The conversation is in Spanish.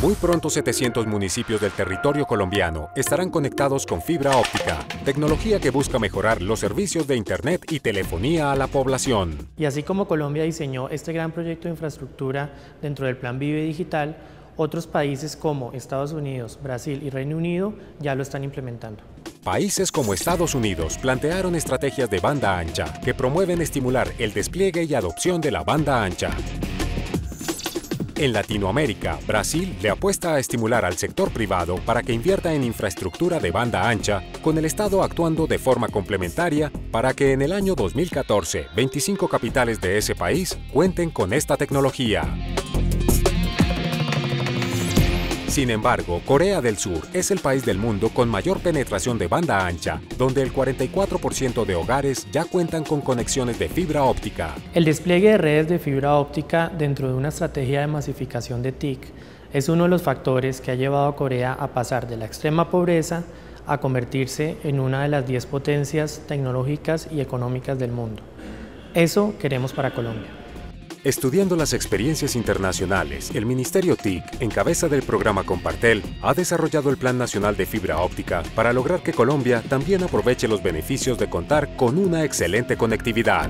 Muy pronto 700 municipios del territorio colombiano estarán conectados con fibra óptica, tecnología que busca mejorar los servicios de Internet y telefonía a la población. Y así como Colombia diseñó este gran proyecto de infraestructura dentro del Plan Vive Digital, otros países como Estados Unidos, Brasil y Reino Unido ya lo están implementando. Países como Estados Unidos plantearon estrategias de banda ancha que promueven estimular el despliegue y adopción de la banda ancha. En Latinoamérica, Brasil le apuesta a estimular al sector privado para que invierta en infraestructura de banda ancha, con el Estado actuando de forma complementaria para que en el año 2014 25 capitales de ese país cuenten con esta tecnología. Sin embargo, Corea del Sur es el país del mundo con mayor penetración de banda ancha, donde el 44% de hogares ya cuentan con conexiones de fibra óptica. El despliegue de redes de fibra óptica dentro de una estrategia de masificación de TIC es uno de los factores que ha llevado a Corea a pasar de la extrema pobreza a convertirse en una de las 10 potencias tecnológicas y económicas del mundo. Eso queremos para Colombia. Estudiando las experiencias internacionales, el Ministerio TIC, en cabeza del programa Compartel, ha desarrollado el Plan Nacional de Fibra Óptica para lograr que Colombia también aproveche los beneficios de contar con una excelente conectividad.